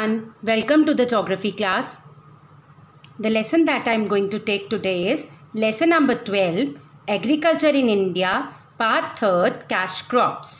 and welcome to the geography class. The lesson that I am going to take today is lesson number 12 Agriculture in India part 3rd cash crops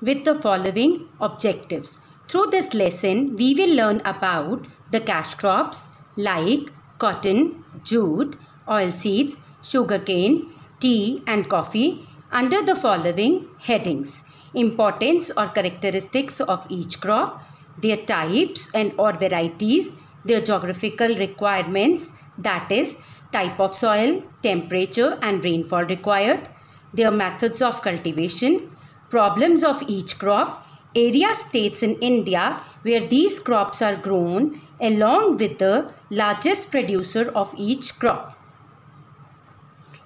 with the following objectives. Through this lesson we will learn about the cash crops like cotton, jute, oilseeds, sugarcane, tea and coffee under the following headings importance or characteristics of each crop, their types and or varieties, their geographical requirements that is type of soil, temperature and rainfall required, their methods of cultivation, problems of each crop, area states in India where these crops are grown along with the largest producer of each crop.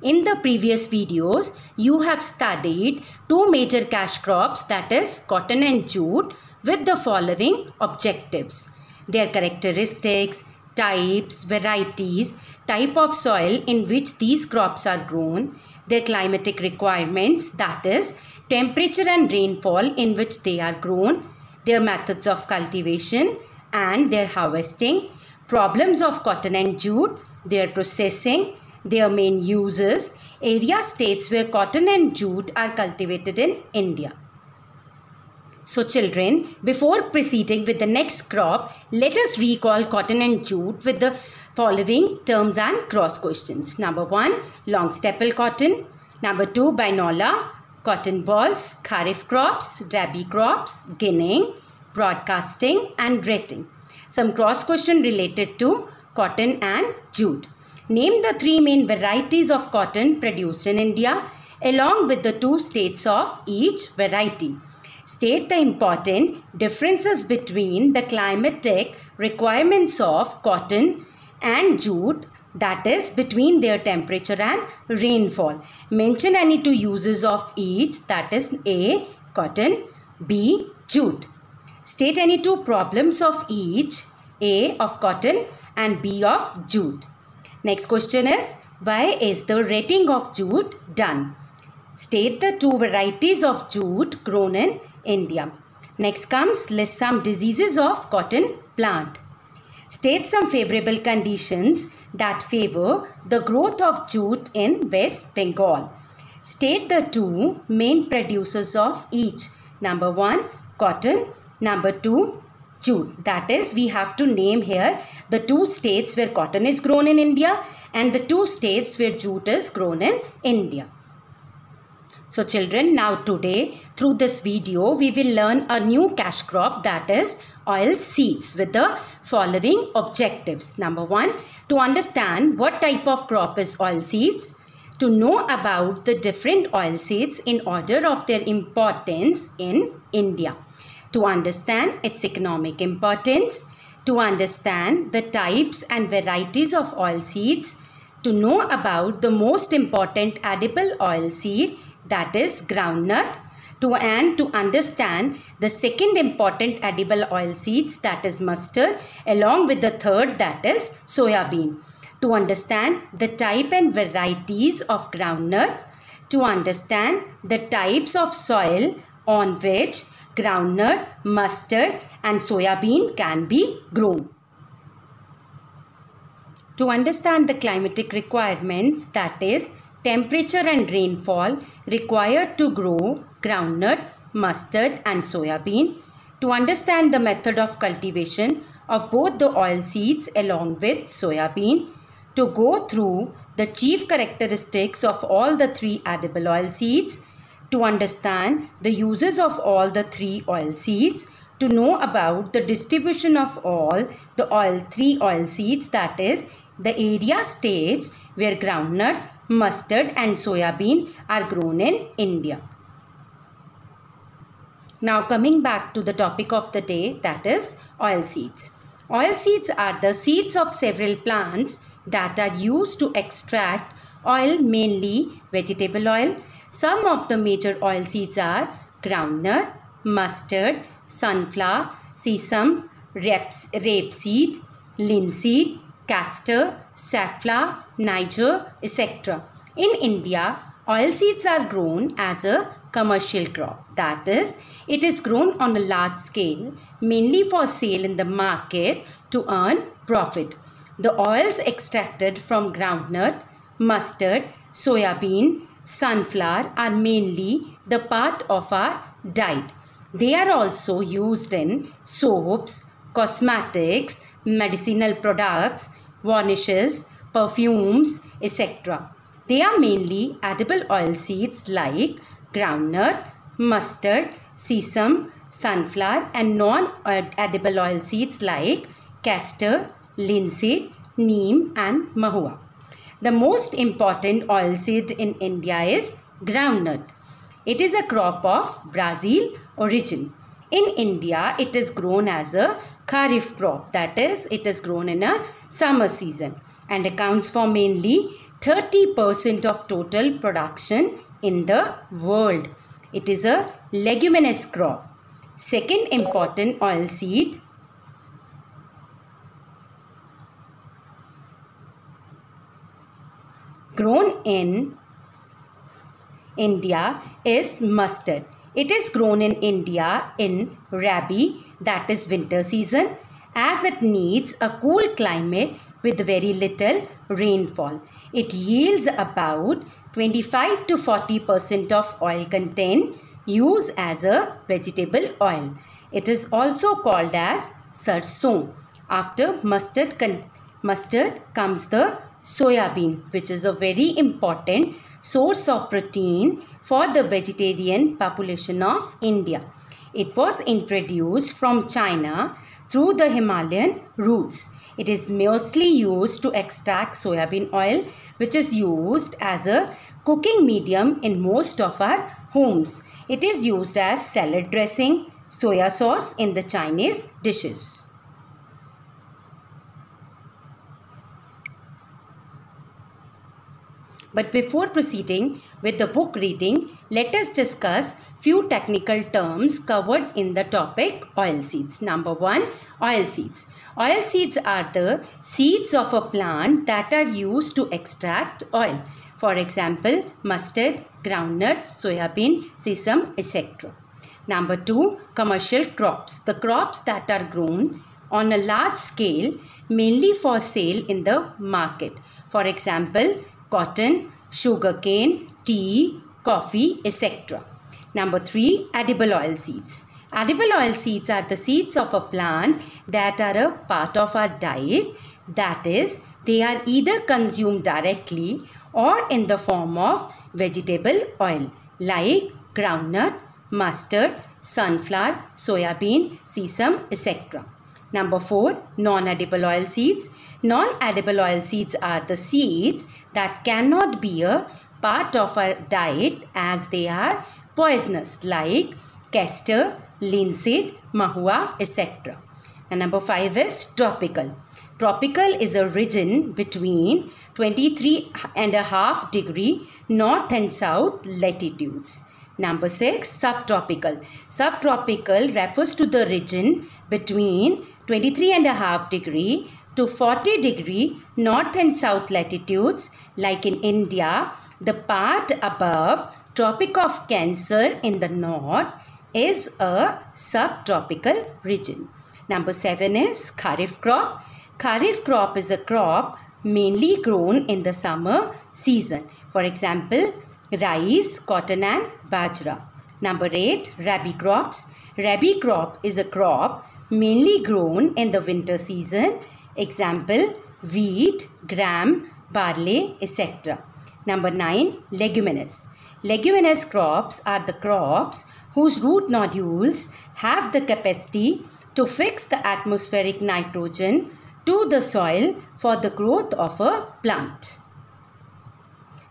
In the previous videos, you have studied two major cash crops that is cotton and jute with the following objectives. Their characteristics, types, varieties, type of soil in which these crops are grown, their climatic requirements that is temperature and rainfall in which they are grown, their methods of cultivation and their harvesting, problems of cotton and jute, their processing, their main uses, area states where cotton and jute are cultivated in India. So children, before proceeding with the next crop, let us recall cotton and jute with the following terms and cross questions. Number one, long staple cotton. Number two, binola, cotton balls, kharif crops, rabi crops, ginning, broadcasting and retting. Some cross question related to cotton and jute. Name the three main varieties of cotton produced in India along with the two states of each variety. State the important differences between the climatic requirements of cotton and jute that is between their temperature and rainfall. Mention any two uses of each that is A. Cotton B. Jute. State any two problems of each A. Of cotton and B. Of jute. Next question is why is the retting of jute done? State the two varieties of jute grown in India. Next comes list some diseases of cotton plant. State some favorable conditions that favor the growth of jute in West Bengal. State the two main producers of each. Number one, cotton. Number two, jute. That is, we have to name here the two states where cotton is grown in India and the two states where jute is grown in India. So children, now today through this video, we will learn a new cash crop that is oil seeds with the following objectives. Number one, to understand what type of crop is oil seeds, to know about the different oil seeds in order of their importance in India to understand its economic importance, to understand the types and varieties of oil seeds, to know about the most important edible oil seed that is groundnut, to and to understand the second important edible oil seeds that is mustard along with the third that is soya bean. To understand the type and varieties of groundnut, to understand the types of soil on which groundnut, mustard and soya bean can be grown. To understand the climatic requirements that is temperature and rainfall required to grow groundnut, mustard and soya bean, to understand the method of cultivation of both the oil seeds along with soya bean, to go through the chief characteristics of all the three edible oil seeds, to understand the uses of all the three oil seeds, to know about the distribution of all the oil three oil seeds that is the area states where groundnut, mustard and soya bean are grown in India. Now coming back to the topic of the day that is oil seeds. Oil seeds are the seeds of several plants that are used to extract oil mainly vegetable oil some of the major oil seeds are groundnut, mustard, sunflower, sesame, rapeseed, linseed, castor, safflower, niger, etc. In India, Oilseeds are grown as a commercial crop. That is, it is grown on a large scale, mainly for sale in the market to earn profit. The oils extracted from groundnut, mustard, soybean, sunflower are mainly the part of our diet. They are also used in soaps, cosmetics, medicinal products, varnishes, perfumes, etc. They are mainly edible oil seeds like groundnut, mustard, sesame, sunflower and non-edible oil seeds like castor, linseed, neem and mahua. The most important oil seed in India is groundnut. It is a crop of Brazil origin. In India, it is grown as a kharif crop. That is, it is grown in a summer season and accounts for mainly 30% of total production in the world. It is a leguminous crop. Second important oil seed grown in India is mustard. It is grown in India in Rabi that is winter season as it needs a cool climate with very little rainfall. It yields about 25 to 40% of oil content used as a vegetable oil. It is also called as sarson. After mustard, mustard comes the soya bean which is a very important source of protein for the vegetarian population of India. It was introduced from China through the Himalayan routes. It is mostly used to extract soybean oil which is used as a cooking medium in most of our homes. It is used as salad dressing, soya sauce in the Chinese dishes. But before proceeding with the book reading, let us discuss few technical terms covered in the topic oil seeds. Number one, oil seeds. Oil seeds are the seeds of a plant that are used to extract oil. For example, mustard, groundnut, soybean, sesame, etc. Number two, commercial crops. The crops that are grown on a large scale mainly for sale in the market. For example, cotton, sugarcane, tea, coffee, etc. Number three, edible oil seeds. Edible oil seeds are the seeds of a plant that are a part of our diet. That is, they are either consumed directly or in the form of vegetable oil like groundnut, mustard, sunflower, soya bean, sesame, etc. Number 4. Non-edible oil seeds. Non-edible oil seeds are the seeds that cannot be a part of our diet as they are poisonous like castor, linseed, mahua, etc. And number 5 is tropical. Tropical is a region between 23 and a half degree north and south latitudes. Number 6 subtropical. Subtropical refers to the region between 23 and a half degree to 40 degree north and south latitudes like in India the part above Tropic of Cancer in the north is a subtropical region. Number 7 is Kharif crop. Kharif crop is a crop mainly grown in the summer season. For example, rice, cotton and bajra. Number 8, Rabi crops. Rabi crop is a crop mainly grown in the winter season. Example, wheat, gram, barley, etc. Number 9, leguminous. Leguminous crops are the crops whose root nodules have the capacity to fix the atmospheric nitrogen to the soil for the growth of a plant.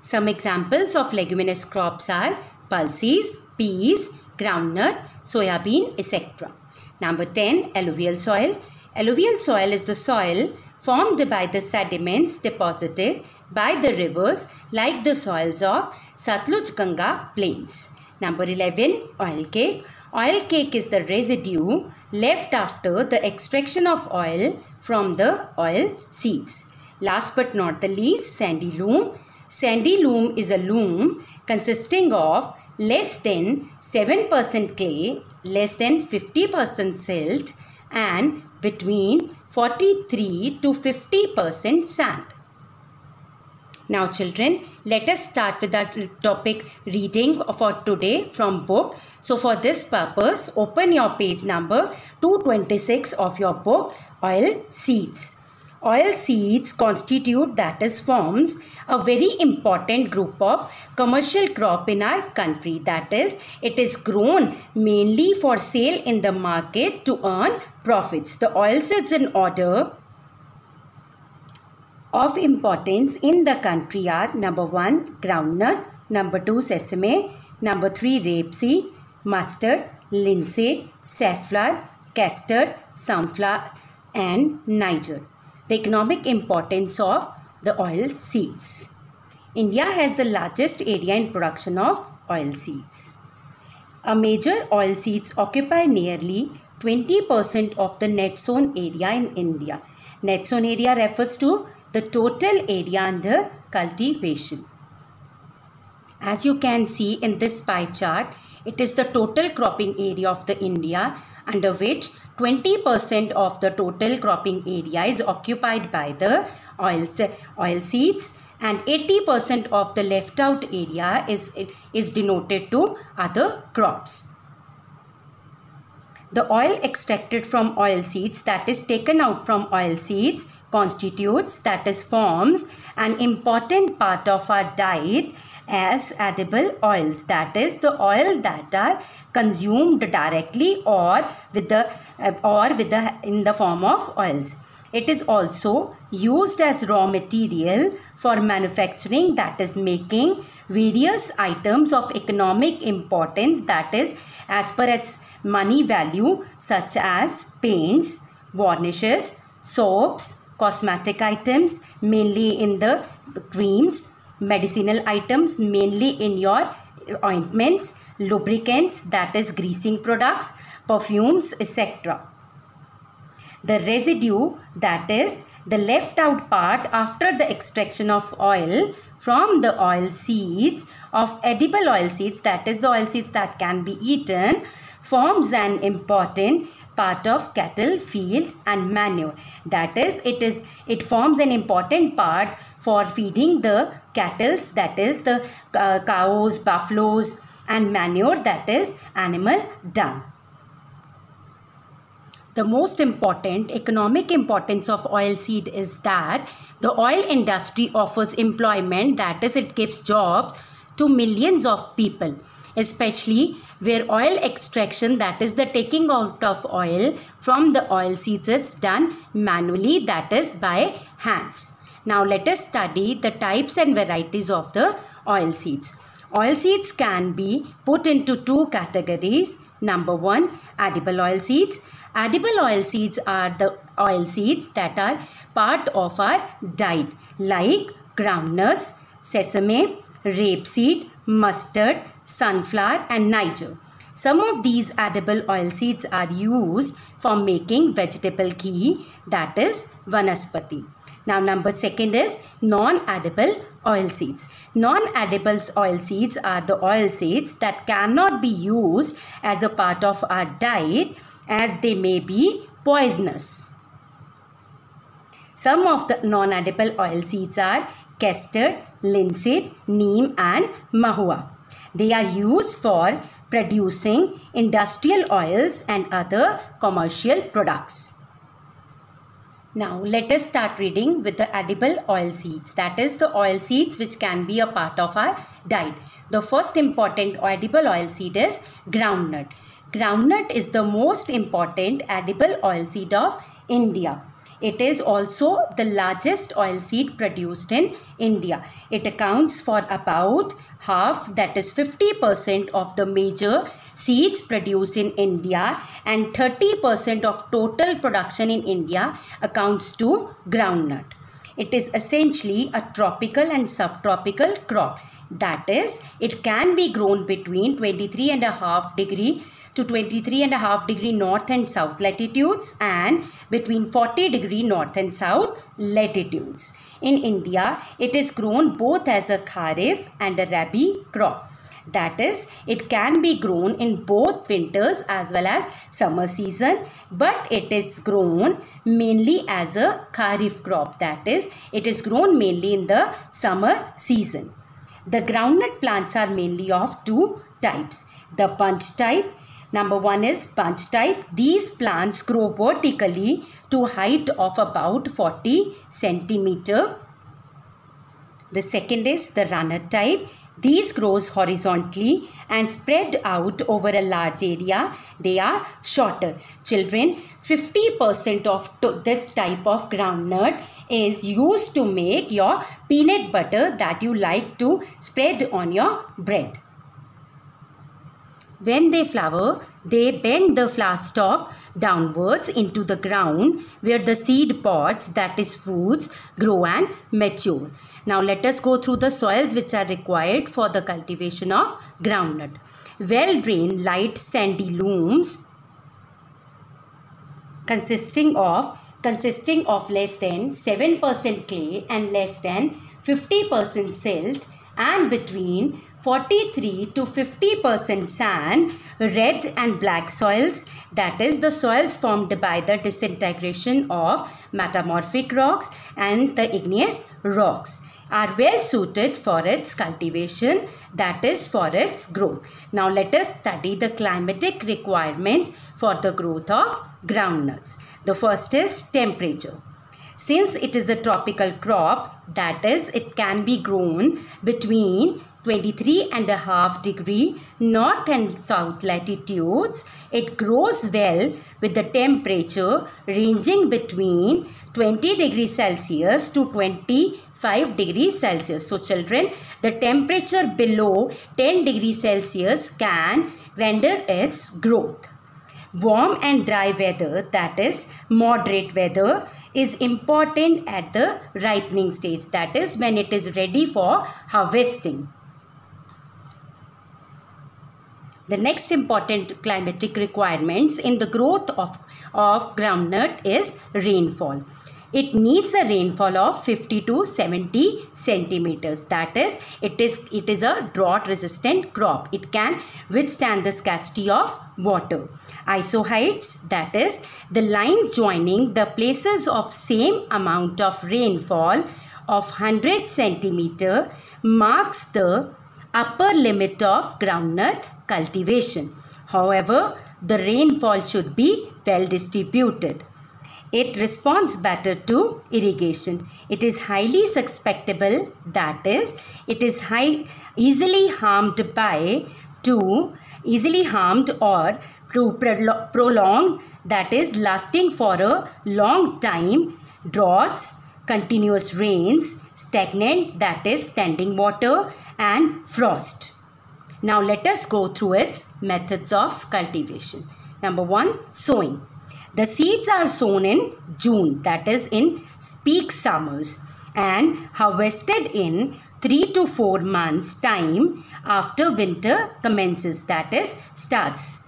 Some examples of leguminous crops are pulses, peas, groundnut, soya bean, etc. Number 10. Alluvial soil. Alluvial soil is the soil formed by the sediments deposited by the rivers like the soils of Satluj Ganga plains. Number 11. Oil cake. Oil cake is the residue left after the extraction of oil from the oil seeds. Last but not the least, sandy loam. Sandy loam is a loam consisting of less than 7% clay, less than 50% silt and between 43 to 50% sand. Now children, let us start with our topic reading for today from book. So for this purpose, open your page number 226 of your book, Oil Seeds. Oil seeds constitute that is forms a very important group of commercial crop in our country. That is, it is grown mainly for sale in the market to earn profits. The oil seeds in order of importance in the country are number 1 groundnut, number 2 sesame, number 3 rapeseed, mustard, linseed, safflower, castor, sunflower and Niger. The economic importance of the oil seeds. India has the largest area in production of oil seeds. A major oil seeds occupy nearly 20% of the net sown area in India. Net sown area refers to the total area under cultivation. As you can see in this pie chart, it is the total cropping area of the India under which 20% of the total cropping area is occupied by the oil, oil seeds and 80% of the left out area is, is denoted to other crops. The oil extracted from oil seeds that is taken out from oil seeds constitutes that is forms an important part of our diet as edible oils. That is the oil that are consumed directly or with the uh, or with the in the form of oils. It is also used as raw material for manufacturing that is making various items of economic importance that is as per its money value such as paints varnishes soaps cosmetic items mainly in the creams, medicinal items mainly in your ointments, lubricants that is greasing products, perfumes etc. The residue that is the left out part after the extraction of oil from the oil seeds of edible oil seeds that is the oil seeds that can be eaten forms an important part of cattle feed and manure. That is it is it forms an important part for feeding the cattle that is the uh, cows buffaloes and manure that is animal dung. The most important economic importance of oilseed is that the oil industry offers employment that is it gives jobs to millions of people especially where oil extraction that is the taking out of oil from the oil seeds is done manually that is by hands. Now let us study the types and varieties of the oil seeds. Oil seeds can be put into two categories. Number one, edible oil seeds. Edible oil seeds are the oil seeds that are part of our diet like groundnuts, sesame, rapeseed, mustard, sunflower and Niger. Some of these edible oil seeds are used for making vegetable ghee that is vanaspati. Now number second is non-edible oil seeds. Non-edible oil seeds are the oil seeds that cannot be used as a part of our diet as they may be poisonous. Some of the non-edible oil seeds are castor, linseed, neem and mahua. They are used for producing industrial oils and other commercial products. Now let us start reading with the edible oil seeds. That is the oil seeds which can be a part of our diet. The first important edible oil seed is groundnut. Groundnut is the most important edible oil seed of India. It is also the largest oil seed produced in India. It accounts for about half that is 50% of the major seeds produced in India and 30% of total production in India accounts to groundnut. It is essentially a tropical and subtropical crop. That is, it can be grown between 23 and a half degree to 23 and a half degree north and south latitudes and between 40 degree north and south latitudes. In India, it is grown both as a kharif and a rabi crop. That is, it can be grown in both winters as well as summer season, but it is grown mainly as a kharif crop. That is, it is grown mainly in the summer season. The groundnut plants are mainly of two types. The bunch type Number one is bunch type. These plants grow vertically to height of about 40 centimeter. The second is the runner type. These grows horizontally and spread out over a large area. They are shorter. Children, 50% of this type of groundnut is used to make your peanut butter that you like to spread on your bread. When they flower, they bend the flower stalk downwards into the ground where the seed pods, that is fruits, grow and mature. Now let us go through the soils which are required for the cultivation of groundnut. Well-drained light sandy loams consisting of consisting of less than 7% clay and less than 50% silt and between 43 to 50% sand, red and black soils, that is the soils formed by the disintegration of metamorphic rocks and the igneous rocks are well suited for its cultivation that is for its growth. Now let us study the climatic requirements for the growth of groundnuts. The first is temperature. Since it is a tropical crop, that is, it can be grown between 23 and a half degree north and south latitudes. It grows well with the temperature ranging between 20 degrees Celsius to 25 degrees Celsius. So children, the temperature below 10 degrees Celsius can render its growth. Warm and dry weather that is moderate weather is important at the ripening stage that is when it is ready for harvesting. The next important climatic requirements in the growth of, of groundnut is rainfall. It needs a rainfall of 50 to 70 centimeters. That is, it is, it is a drought resistant crop. It can withstand the scarcity of water. Isohyets, that is, the lines joining the places of same amount of rainfall of 100 centimeter marks the upper limit of groundnut cultivation. However, the rainfall should be well distributed. It responds better to irrigation. It is highly susceptible, that is, it is high, easily harmed by to easily harmed or prolonged, that is, lasting for a long time, droughts, continuous rains, stagnant, that is, standing water, and frost. Now let us go through its methods of cultivation. Number one, sowing. The seeds are sown in June, that is in peak summers, and harvested in 3 to 4 months time after winter commences, that is starts.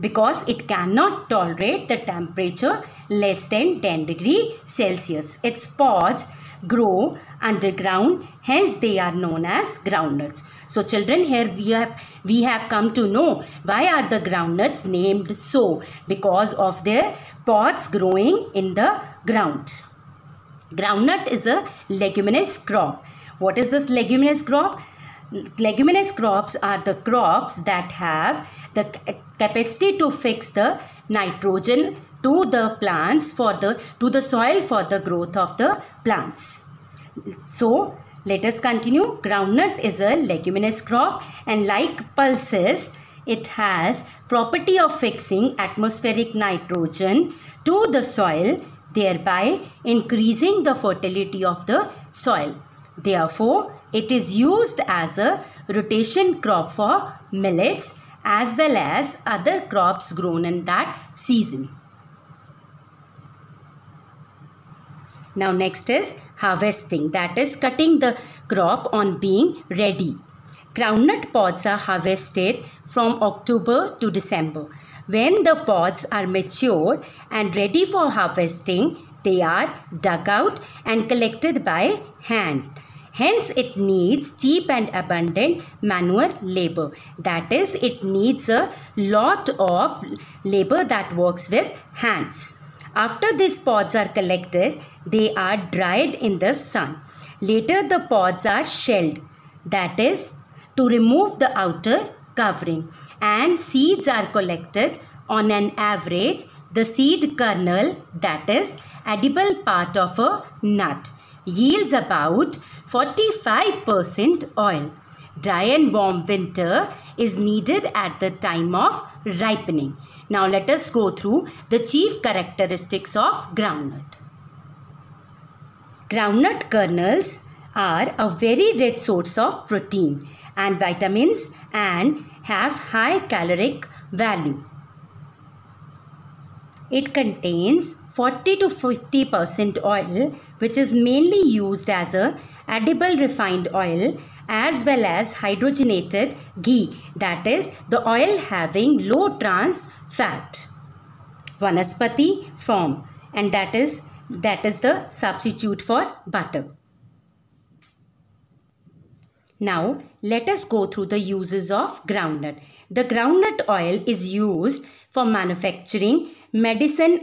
Because it cannot tolerate the temperature less than 10 degree Celsius. Its pods grow underground hence they are known as groundnuts so children here we have we have come to know why are the groundnuts named so? Because of their pods growing in the ground. Groundnut is a leguminous crop. What is this leguminous crop? Leguminous crops are the crops that have the capacity to fix the nitrogen to the plants for the to the soil for the growth of the plants. So let us continue. Groundnut is a leguminous crop and like pulses it has property of fixing atmospheric nitrogen to the soil thereby increasing the fertility of the soil. Therefore, it is used as a rotation crop for millets as well as other crops grown in that season. Now next is harvesting that is cutting the crop on being ready. Groundnut pods are harvested from October to December. When the pods are mature and ready for harvesting, they are dug out and collected by hand. Hence, it needs cheap and abundant manual labor. That is, it needs a lot of labor that works with hands. After these pods are collected, they are dried in the sun. Later, the pods are shelled. That is, to remove the outer covering. And seeds are collected on an average the seed kernel that is edible part of a nut yields about 45% oil. Dry and warm winter is needed at the time of ripening. Now let us go through the chief characteristics of groundnut. Groundnut kernels are a very rich source of protein and vitamins and have high caloric value. It contains 40 to 50 percent oil which is mainly used as a edible refined oil as well as hydrogenated ghee that is the oil having low trans fat. Vanaspati form and that is that is the substitute for butter. Now let us go through the uses of groundnut the groundnut oil is used for manufacturing medicine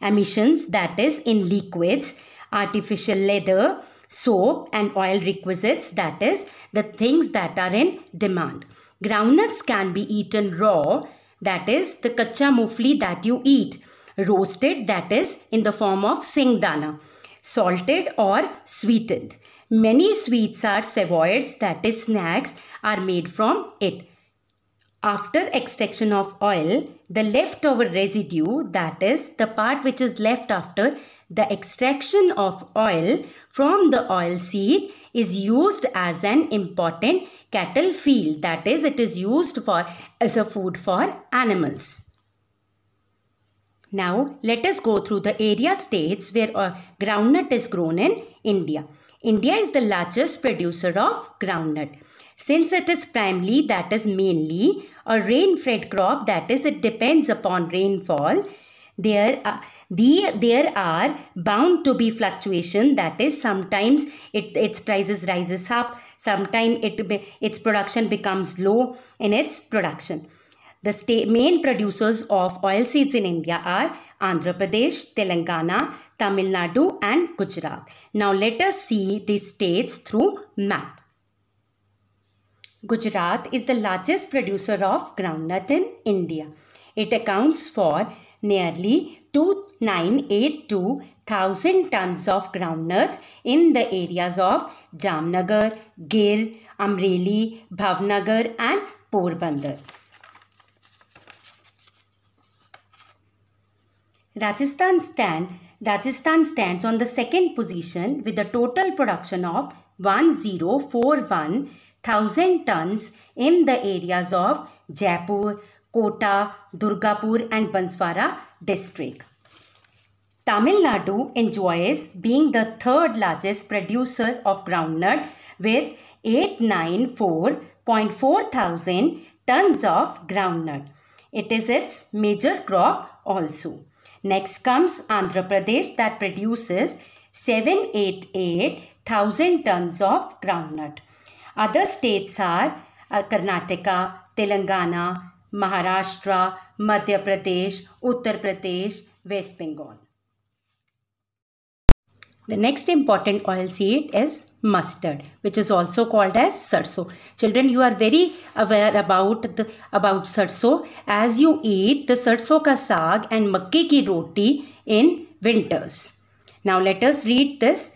emulsions that is in liquids, artificial leather, soap and oil requisites that is the things that are in demand. Groundnuts can be eaten raw that is the kacha mufli that you eat. Roasted that is in the form of singdana. Salted or sweetened. Many sweets are savoids that is snacks are made from it. After extraction of oil, the leftover residue, that is the part which is left after the extraction of oil from the oil seed is used as an important cattle feed. That is, it is used for as a food for animals. Now, let us go through the area states where uh, groundnut is grown in India. India is the largest producer of groundnut. Since it is primarily, that is mainly, a rain-fed crop, that is, it depends upon rainfall, there are, the, there are bound to be fluctuation that is sometimes it, its prices rises up sometimes it its production becomes low in its production the state, main producers of oil seeds in India are Andhra Pradesh, Telangana, Tamil Nadu and Gujarat. Now let us see these states through map. Gujarat is the largest producer of groundnut in India. It accounts for nearly 2982 thousand tons of groundnuts in the areas of Jamnagar, Gir, Amreli, Bhavnagar and Porbandar. Rajasthan stand Rajasthan stands on the second position with a total production of 1041,000 tons in the areas of Jaipur, Kota, Dungarpur and Banswara district. Tamil Nadu enjoys being the third largest producer of groundnut with 894.4 thousand tons of groundnut. It is its major crop also. Next comes Andhra Pradesh that produces 788,000 tons of groundnut. Other states are uh, Karnataka, Telangana, Maharashtra, Madhya Pradesh, Uttar Pradesh, west Bengal. The next important oil seed is mustard which is also called as sarso children you are very aware about the about sarso as you eat the sarso का saag and मक्के की roti in winters now let us read this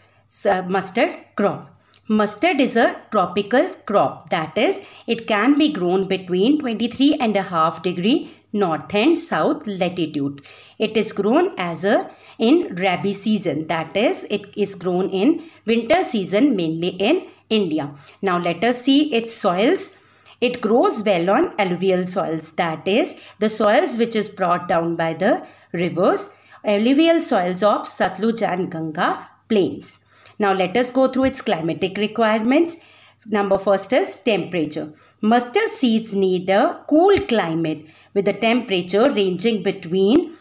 mustard crop Mustard is a tropical crop that is it can be grown between 23 and a half degree north and south latitude. It is grown as a in rabi season that is it is grown in winter season mainly in India. Now let us see its soils. It grows well on alluvial soils that is the soils which is brought down by the rivers alluvial soils of Satluj and Ganga plains. Now let us go through its climatic requirements. Number first is temperature. Mustard seeds need a cool climate with a temperature ranging between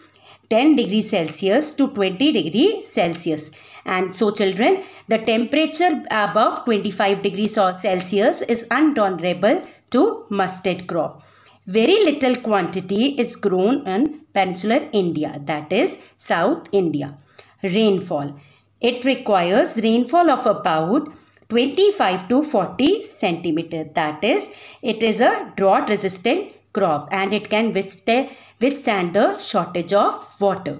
10 degrees Celsius to 20 degrees Celsius. And so children, the temperature above 25 degrees Celsius is intolerable to mustard crop. Very little quantity is grown in peninsular India, that is South India. Rainfall. It requires rainfall of about 25 to 40 centimeter. That is, it is a drought resistant crop and it can withstand the shortage of water.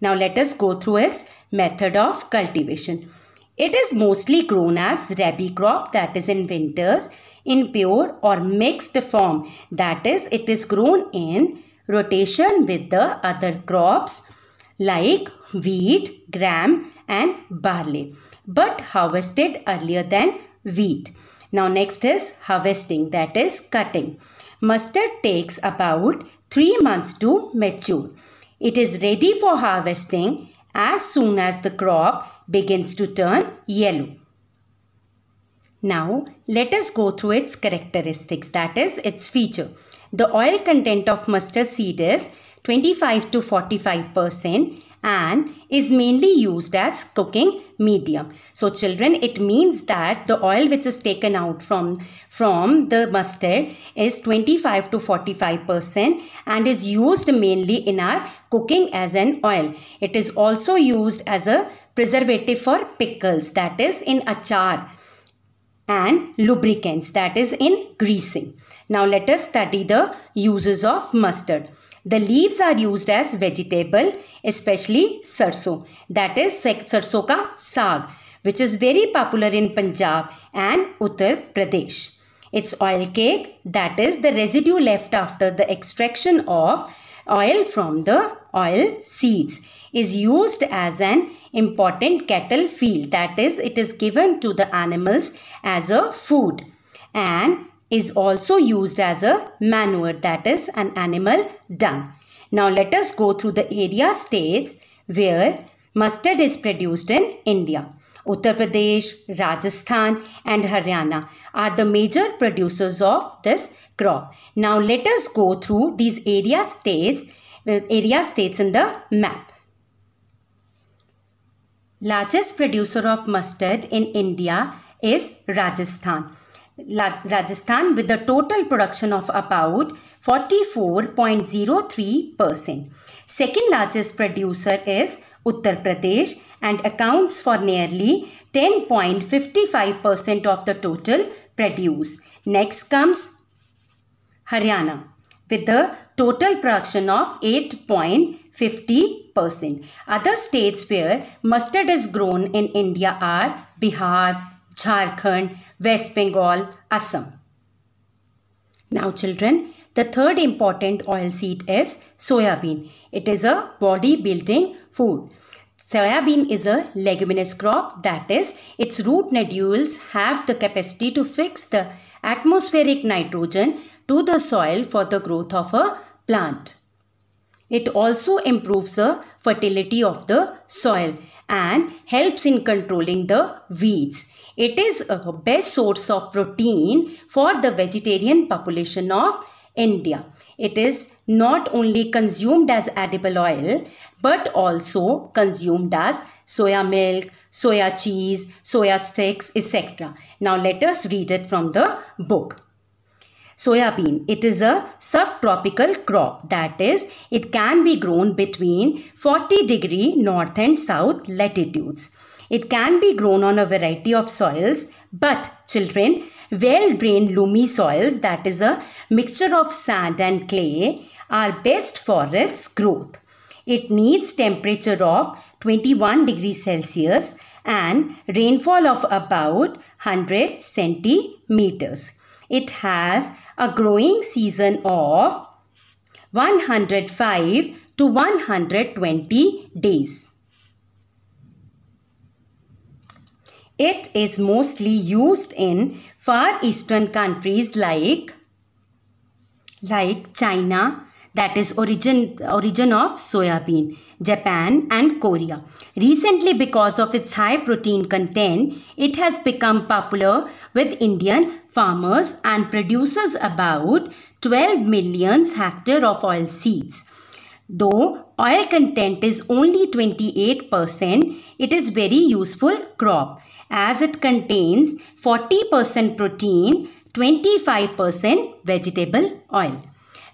Now let us go through its method of cultivation. It is mostly grown as rabi crop that is in winters in pure or mixed form that is it is grown in rotation with the other crops like wheat, gram and barley but harvested earlier than wheat. Now next is harvesting that is cutting. Mustard takes about 3 months to mature. It is ready for harvesting as soon as the crop begins to turn yellow. Now let us go through its characteristics that is its feature. The oil content of mustard seed is 25 to 45 percent and is mainly used as cooking medium. So children, it means that the oil which is taken out from, from the mustard is 25 to 45 percent and is used mainly in our cooking as an oil. It is also used as a preservative for pickles that is in achar and lubricants that is in greasing. Now let us study the uses of mustard. The leaves are used as vegetable, especially sarso, that is sarso ka saag, which is very popular in Punjab and Uttar Pradesh. Its oil cake, that is the residue left after the extraction of oil from the oil seeds, is used as an important cattle feed, that is it is given to the animals as a food and is also used as a manure that is an animal dung. Now let us go through the area states where mustard is produced in India. Uttar Pradesh, Rajasthan and Haryana are the major producers of this crop. Now let us go through these area states, area states in the map. Largest producer of mustard in India is Rajasthan. Rajasthan with a total production of about 44.03%. Second largest producer is Uttar Pradesh and accounts for nearly 10.55% of the total produce. Next comes Haryana with a total production of 8.50%. Other states where mustard is grown in India are Bihar, Jharkhand, West Bengal, Assam. Now children, the third important oil seed is soya bean. It is a body building food. Soya bean is a leguminous crop that is its root nodules have the capacity to fix the atmospheric nitrogen to the soil for the growth of a plant. It also improves the fertility of the soil and helps in controlling the weeds. It is a best source of protein for the vegetarian population of India. It is not only consumed as edible oil but also consumed as soya milk, soya cheese, soya sticks, etc. Now let us read it from the book. Soya bean. It is a subtropical crop. That is, it can be grown between 40 degree north and south latitudes. It can be grown on a variety of soils, but children, well-drained loamy soils, that is a mixture of sand and clay, are best for its growth. It needs temperature of 21 degrees Celsius and rainfall of about 100 centimeters. It has a growing season of 105 to 120 days. It is mostly used in far eastern countries like like China, that is origin origin of soybean japan and korea. Recently because of its high protein content it has become popular with indian farmers and produces about 12 million hectare of oil seeds. Though oil content is only 28% it is very useful crop as it contains 40% protein 25% vegetable oil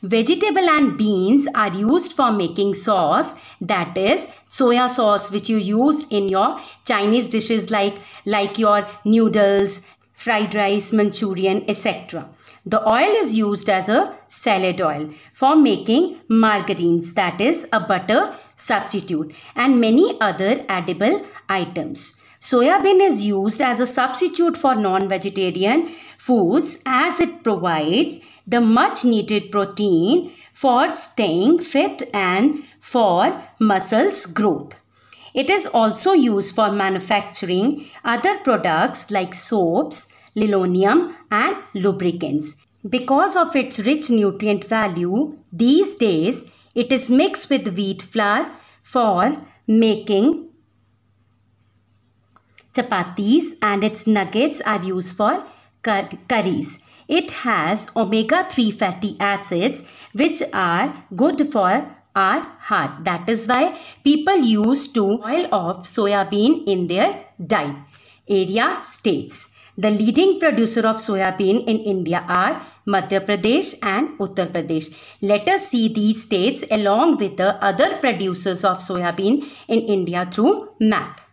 Vegetable and beans are used for making sauce that is soya sauce which you use in your Chinese dishes like, like your noodles, fried rice, Manchurian, etc. The oil is used as a salad oil for making margarines that is a butter substitute and many other edible items. Soybean is used as a substitute for non-vegetarian foods as it provides the much needed protein for staying fit and for muscles growth. It is also used for manufacturing other products like soaps, linoleum and lubricants. Because of its rich nutrient value, these days it is mixed with wheat flour for making chapatis and its nuggets are used for curries. It has omega-3 fatty acids which are good for our heart. That is why people use to oil of soya bean in their diet. Area states. The leading producer of soya bean in India are Madhya Pradesh and Uttar Pradesh. Let us see these states along with the other producers of soya bean in India through map.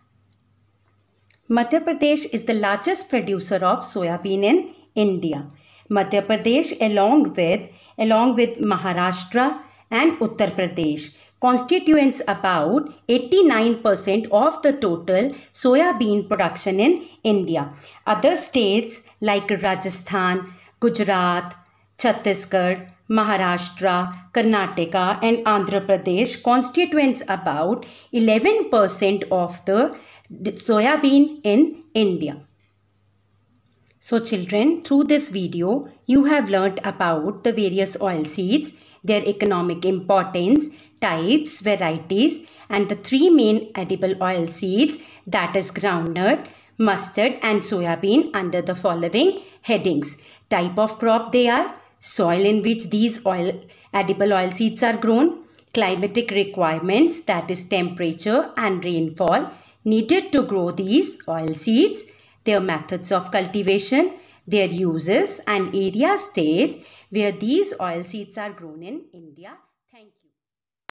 Madhya Pradesh is the largest producer of soya bean in India. Madhya Pradesh along with along with Maharashtra and Uttar Pradesh constitutes about 89% of the total soya bean production in India. Other states like Rajasthan, Gujarat, Chhattisgarh, Maharashtra, Karnataka and Andhra Pradesh constitutes about 11% of the soya bean in India. So children, through this video, you have learnt about the various oil seeds, their economic importance, types, varieties and the three main edible oil seeds that is groundnut, mustard and soya bean under the following headings. Type of crop they are, soil in which these oil edible oil seeds are grown, climatic requirements that is temperature and rainfall needed to grow these oil seeds. Their methods of cultivation, their uses and area states where these oil seeds are grown in India